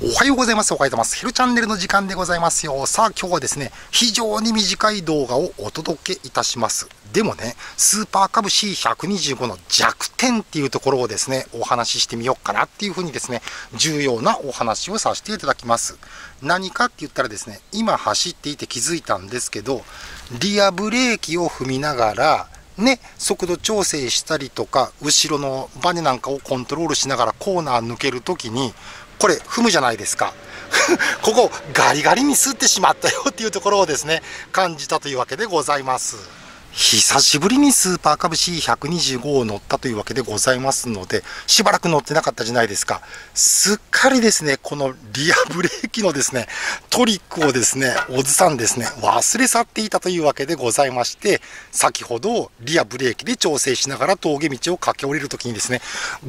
おはようございます。おはようございます。ヒルチャンネルの時間でございますよ。さあ、今日はですね、非常に短い動画をお届けいたします。でもね、スーパーカブ C125 の弱点っていうところをですね、お話ししてみようかなっていうふうにですね、重要なお話をさせていただきます。何かって言ったらですね、今走っていて気づいたんですけど、リアブレーキを踏みながら、ね、速度調整したりとか、後ろのバネなんかをコントロールしながらコーナー抜けるときに、これ踏むじゃないですか。ここガリガリに吸ってしまったよっていうところをですね感じたというわけでございます。久しぶりにスーパーカブ C125 を乗ったというわけでございますので、しばらく乗ってなかったじゃないですか。すっかりですね、このリアブレーキのですね、トリックをですね、おずさんですね、忘れ去っていたというわけでございまして、先ほどリアブレーキで調整しながら峠道を駆け下りるときにですね、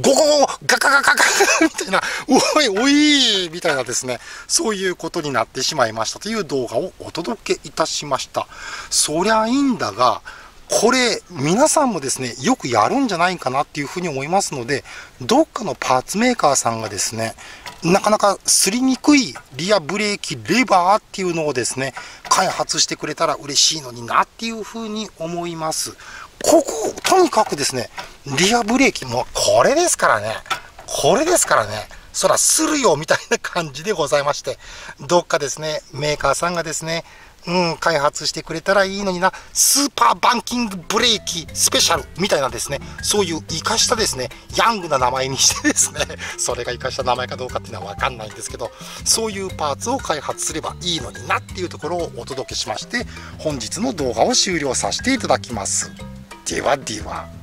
ゴゴゴガカガカガカみたいな、おいおいみたいなですね、そういうことになってしまいましたという動画をお届けいたしました。そりゃいいんだが、これ、皆さんもですね、よくやるんじゃないかなっていうふうに思いますので、どっかのパーツメーカーさんがですね、なかなかすりにくいリアブレーキレバーっていうのをですね、開発してくれたら嬉しいのになっていうふうに思います。ここ、とにかくですね、リアブレーキ、もこれですからね、これですからね、そらするよみたいな感じでございまして、どっかですね、メーカーさんがですね、うん、開発してくれたらいいのにな、スーパーバンキングブレーキスペシャルみたいなですね、そういう活かしたですね、ヤングな名前にしてですね、それが活かした名前かどうかっていうのはわかんないんですけど、そういうパーツを開発すればいいのになっていうところをお届けしまして、本日の動画を終了させていただきます。ではでは。